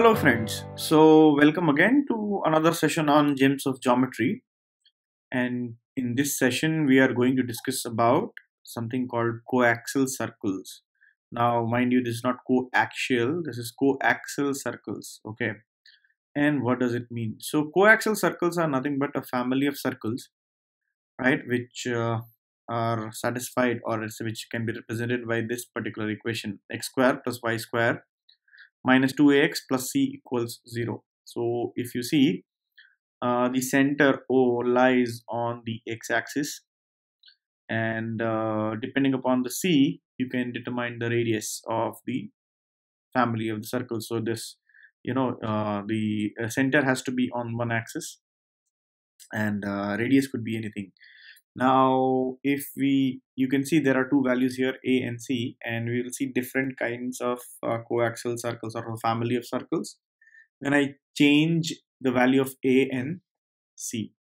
Hello friends, so welcome again to another session on gems of geometry and in this session we are going to discuss about something called coaxal circles. Now mind you this is not coaxial, this is coaxal circles, okay. And what does it mean? So coaxal circles are nothing but a family of circles, right, which uh, are satisfied or which can be represented by this particular equation x square plus y square minus 2ax plus c equals 0. So if you see uh, the center O lies on the x-axis and uh, depending upon the c you can determine the radius of the family of the circle. So this you know uh, the uh, center has to be on one axis and uh, radius could be anything now if we you can see there are two values here a and c and we will see different kinds of uh, coaxal circles or a family of circles. When i change the value of a and c.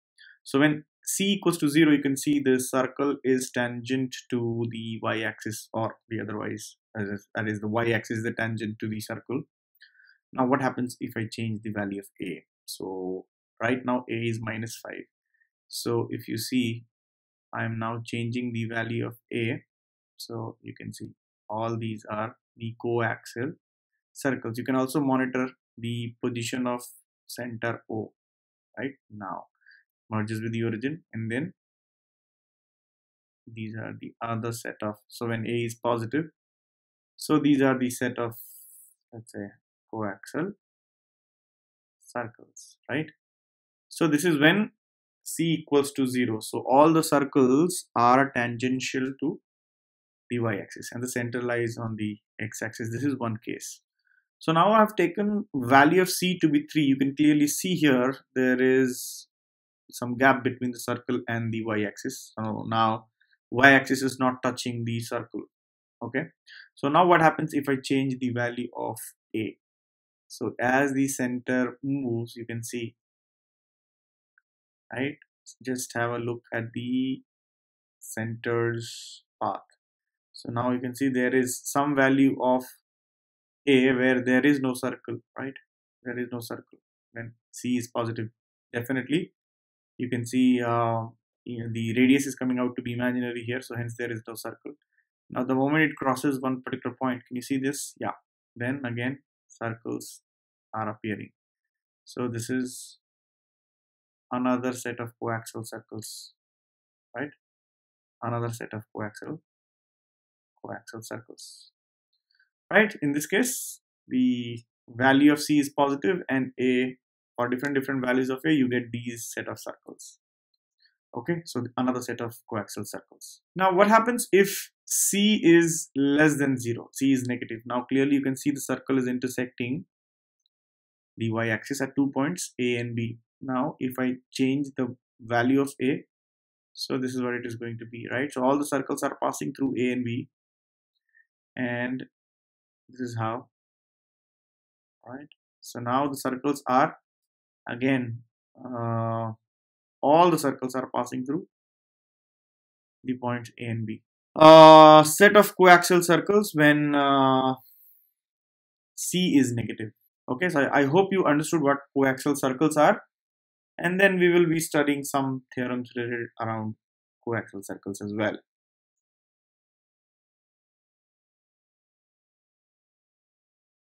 So when c equals to 0 you can see the circle is tangent to the y-axis or the otherwise that is the y-axis is the tangent to the circle. Now what happens if i change the value of a? So right now a is minus 5 so if you see I am now changing the value of A. So you can see all these are the coaxal circles. You can also monitor the position of center O right now merges with the origin and then these are the other set of so when A is positive so these are the set of let's say coaxial circles right so this is when c equals to 0 so all the circles are tangential to the y-axis and the center lies on the x-axis this is one case. So now I've taken value of c to be 3 you can clearly see here there is some gap between the circle and the y-axis so now y-axis is not touching the circle. Okay? So now what happens if I change the value of a? So as the center moves you can see right just have a look at the centers path. So now you can see there is some value of a where there is no circle right? There is no circle. When c is positive definitely you can see uh, you know, the radius is coming out to be imaginary here so hence there is no circle. Now the moment it crosses one particular point can you see this? Yeah. Then again circles are appearing. So this is another set of coaxal circles right? Another set of coaxal coaxal circles. Right? In this case the value of c is positive and a for different different values of a you get these set of circles. Okay? So another set of coaxal circles. Now what happens if c is less than 0 c is negative. Now clearly you can see the circle is intersecting. The y-axis at two points a and b now if I change the value of A so this is what it is going to be right? So all the circles are passing through A and B and this is how right so now the circles are again uh, all the circles are passing through the points A and B. Uh, set of coaxal circles when uh, C is negative okay? So I, I hope you understood what coaxal circles are and then we will be studying some theorems related around coaxal circles as well